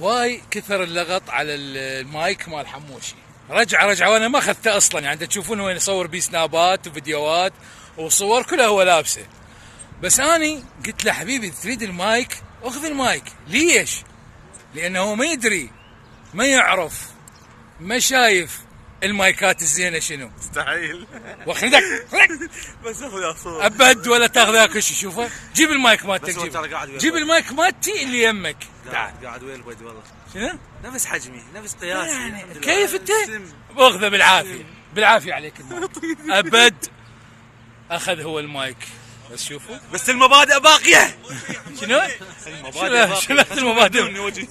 هواي كثر اللغط على المايك مال حموشي. رجع رجع وأنا ما أخذته أصلا. يعني تشوفون وين يصور بيه سنابات وفيديوهات وصور كلها هو لابسه. بس أني قلت له حبيبي تريد المايك؟ أخذ المايك. ليش؟ لأنه ما يدري ما يعرف ما شايف. المايكات الزينة شنو؟ مستحيل. واخذك بس اخذ يا صور أبد ولا تاخذ ذاك شيء شوفه جيب المايك مالتك جيب, جيب. المايك مالتي اللي يمك. تعال. قاعد قاعد ويا الولد والله. شنو؟ نفس حجمي نفس قياسي يعني. كيف أنت؟ سم. باخذه بالعافية. بالعافية عليك المايك. أبد. أخذ هو المايك. بس شوفوا بس المبادئ باقية. شنو؟ المبادئ شنو؟ شنو؟ المبادئ.